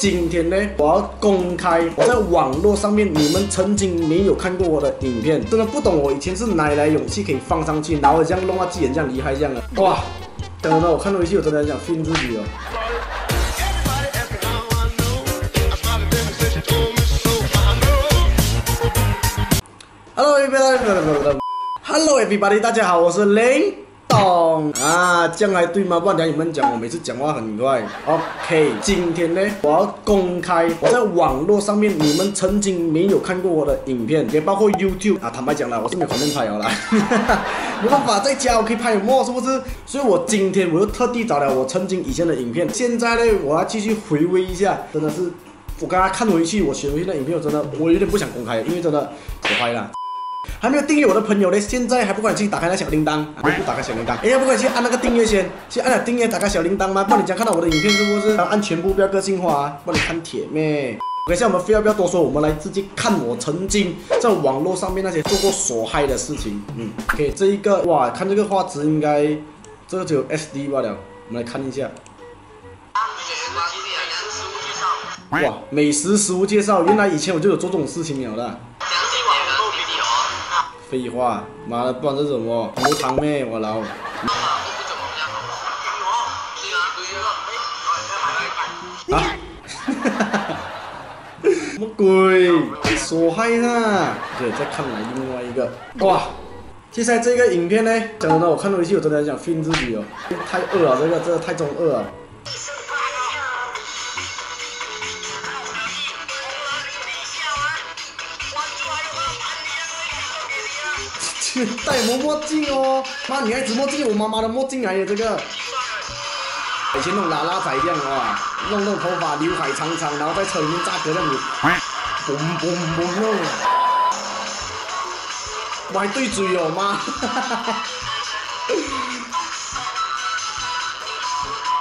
今天呢，我要公开我在网络上面你们曾经没有看过我的影片，真的不懂我以前是哪里来勇气可以放上去，然后这样弄到自己人这样厉害这样的，哇！等等，我看到回去我真的很想 fin 自己哦。Hello everybody，Hello everybody，大家好，我是林董啊，这样还对吗？不然你们讲我每次讲话很快。OK，今天呢，我要公开我在网络上面你们曾经没有看过我的影片，也包括 YouTube 啊。坦白讲了，我是没有反正拍了啦，没办法，在家我可以拍什么？是不是？所以我今天我又特地找了我曾经以前的影片，现在呢，我要继续回味一下，真的是我刚刚看回去，我选回去的影片，我真的我有点不想公开，因为真的我拍了。还没有订阅我的朋友嘞，现在还不快去打开那小铃铛，不不打开小铃铛，哎呀，不赶紧按那个订阅先，先按了订阅，打开小铃铛吗？帮你讲看到我的影片是不是？按全部不要个性化啊，帮你看铁妹。等下我们非要不要多说，我们来直接看我曾经在网络上面那些做过所害的事情。嗯，OK，这一个哇，看这个画质应该这个只有 SD 罢了，我们来看一下。哇，美食食物介绍，原来以前我就有做这种事情了的。废话，妈的，不然这是什么？牛糖面？我老。啊！哈哈哈！什么鬼？所害呢？对，再看来另外一个。哇！接下来这个影片呢，讲真的，我看回去我真的很想 fin 自己哦，太饿了，这个这个太中二了。戴墨墨镜哦，妈，女孩子墨镜，我妈妈的墨镜来的这个。以前那种拉拉仔这样啊，弄弄头发，刘海长长，然后在车里面炸歌那样子，嘣嘣嘣弄。我还对嘴哦，妈。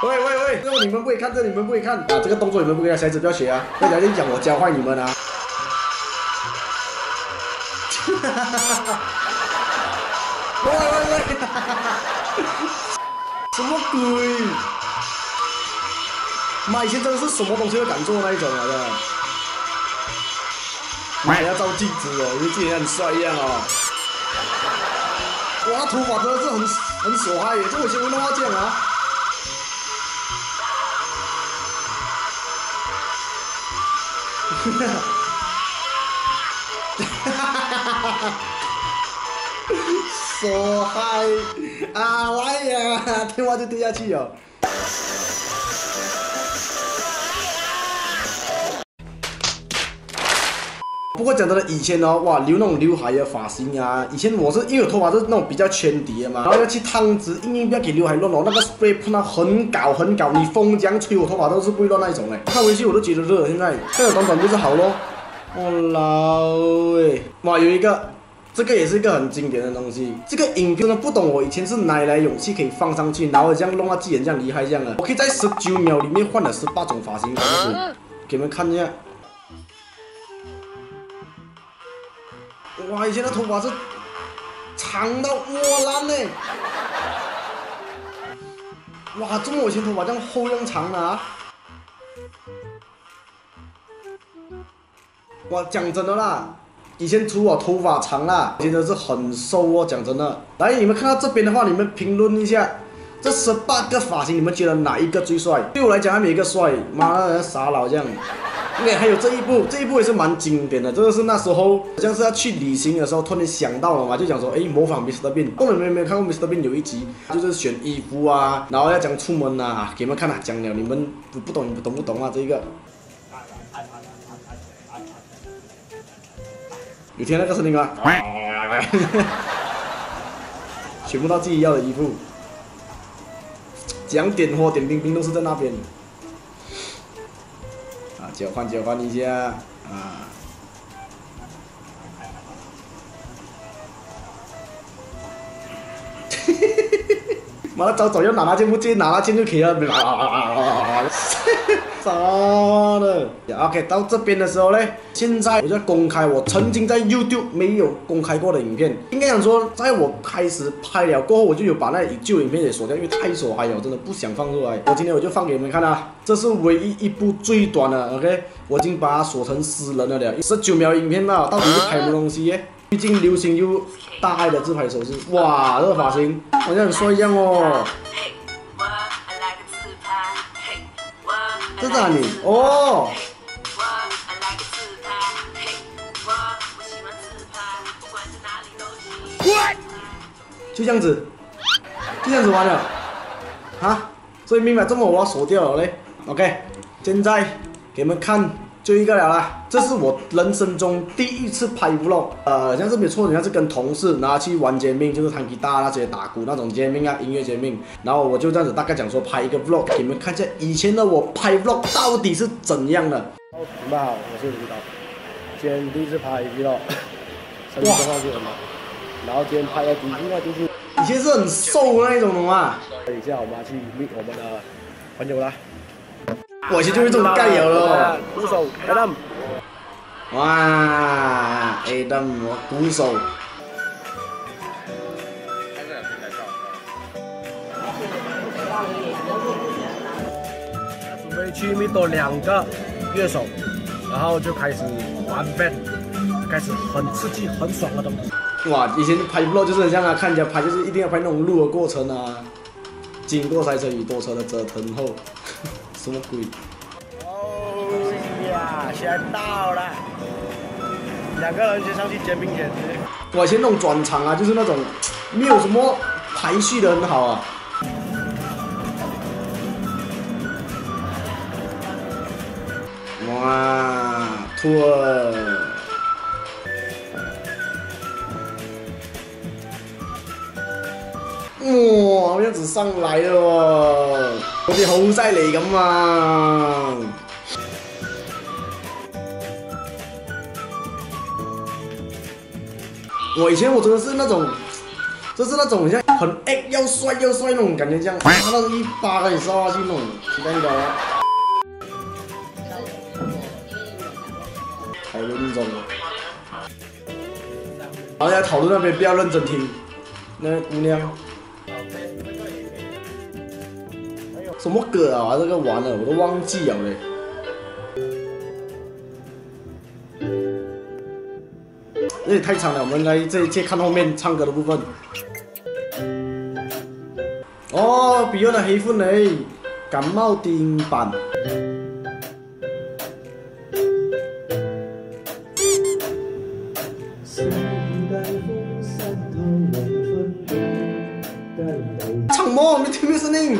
喂喂喂，这个你们不会看，这你们不会看啊，这个动作你们不可以，小孩子不要学啊，不要讲我教坏你们啊。哈哈哈哈喂喂喂！什么鬼？妈，以前真的是什么东西都敢做那一种来的。妈要照镜子哦，因为自己很帅一样哦。哇，头发真的是很很所害耶，这我先会弄到这样啊。哈哈哈哈哈！说嗨啊！来呀，电话就跌下去了。不过讲真的，以前哦，哇，留那种刘海的发型啊，以前我是因为头发是那种比较圈底的嘛，然后要去烫直，硬硬不要给刘海乱哦，那个 spray 喷到很搞很搞，你风这样吹，我头发都是不会乱那一种嘞。看回去我都觉得热，现在现在短短就是好咯。我老喂，哇，有一个。这个也是一个很经典的东西。这个影片呢，不懂我以前是哪里来勇气可以放上去，然后这样弄到自己人这样厉害这样的。我可以在十九秒里面换了十八种发型，给你们看一下。哇，以前的头发是长到我烂呢。哇，这么我以前头发这样厚这样长的啊！哇，讲真的啦。以前除我头发长啦，真的是很瘦哦。讲真的，来你们看到这边的话，你们评论一下，这十八个发型，你们觉得哪一个最帅？对我来讲，还没一个帅，妈的傻佬这样。OK，还有这一部，这一部也是蛮经典的，这个是那时候好像是要去旅行的时候突然想到了嘛，就讲说，哎，模仿 Mr. Bean。后面没有没有看过 Mr. Bean 有一集，就是选衣服啊，然后要讲出门呐，给你们看啊，讲了，你们不不懂，你们懂不懂啊？这一个。有听那个声音吗？全部到自己要的衣服，讲点火点冰冰都是在那边。啊，交换交换一下啊！妈的，早早要拿那件不接，拿那件就可以了，啊啊啊啊啊！啥的？OK，到这边的时候呢，现在我就公开我曾经在 YouTube 没有公开过的影片。应该讲说，在我开始拍了过后，我就有把那旧影片也锁掉，因为太锁嗨了，真的不想放出来。我今天我就放给你们看啊，这是唯一一部最短的。OK，我已经把它锁成私人的了，十九秒影片吧，到底是拍什么东西耶？毕竟流行又大爱的自拍手势，哇，这个发型好像很帅一样哦。这是哪里？哦。就这样子，就这样子完了，啊！所以明白这么我要锁掉了嘞。OK，现在给你们看就一个了啦。这是我人生中第一次拍 vlog，呃，像是没错，你看是跟同事拿去玩煎饼，就是弹吉他那些打鼓那种煎饼啊，音乐煎饼。然后我就这样子大概讲说拍一个 vlog，给你们看一下以前的我拍 vlog 到底是怎样的。你们好，我是李导，今天第一次拍 vlog，身体状况是很好。然后今天拍的第一个就是以前是很瘦的那种的嘛。等一下我们要去 meet 我们的朋友啦。我以前就是这种盖油了。鼓手 Adam。哇，Adam 鼓手。准备去 meet 多两个乐手，然后就开始玩 band，开始很刺激、很爽的东西。哇，以前拍 vlog 就是很像啊，看人家拍就是一定要拍那种路的过程啊，经过赛车与多车的折腾后，什么鬼？哦呀，先到了，两个人先上去煎饼店。我以前那种转场啊，就是那种没有什么排序的很好啊。哇，脱！哇，这样子上来了，好似好犀利咁啊！我以前我真的是那种，就是那种像很 A 又帅又帅那种感觉，这样，他那一巴给你刷下去那种，期待你了。讨论中，好，在讨论那边不要认真听，那姑娘。什么歌啊？这个完了，我都忘记了嘞。因为太长了，我们来这一切看后面唱歌的部分。哦，Beyond 的喜欢你，感冒电影版。唱么？没听没声音。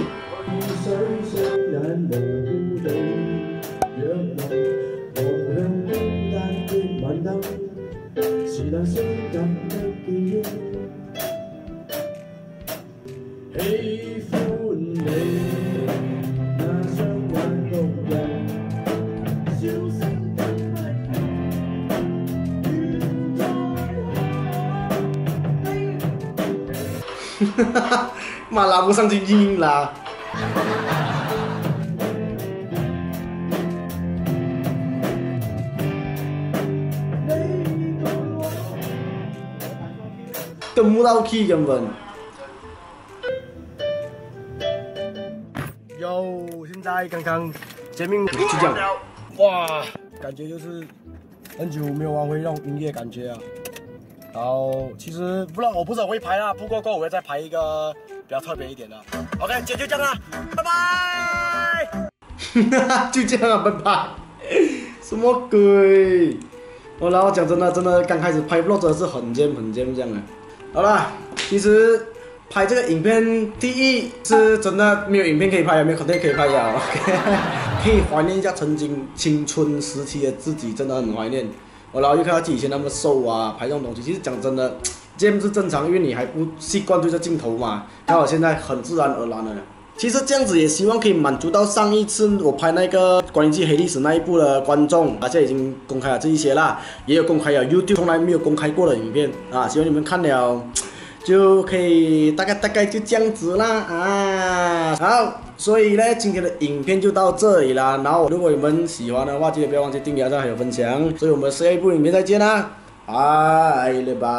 哈哈，妈拉不上去硬拉。跟不到 key 根本。有，现在刚刚见面就这样，哇，感觉就是很久没有玩回那种音乐感觉啊。然后其实不知道我不是很会拍啦，不过过我会再拍一个比较特别一点的。OK，今天就这样啦，拜拜。就这样啊，拜拜。什么鬼？我然后讲真的，真的刚开始拍 vlog 真的是很贱很贱这样的。好了，其实拍这个影片，第一是真的没有影片可以拍，也没有肯定可以拍呀。OK，可以怀念一下曾经青春时期的自己，真的很怀念。我然后又看到自己以前那么瘦啊，拍这种东西，其实讲真的，这不是正常，因为你还不习惯对着镜头嘛。看我现在很自然而然的。其实这样子也希望可以满足到上一次我拍那个关于黑历史那一部的观众，而且已经公开了这一些啦，也有公开了 YouTube 从来没有公开过的影片啊，希望你们看了就可以大概大概就这样子啦啊。好，所以呢，今天的影片就到这里啦。然后如果你们喜欢的话，记得不要忘记订阅、赞还有分享。所以我们下一部影片再见啦，拜了拜。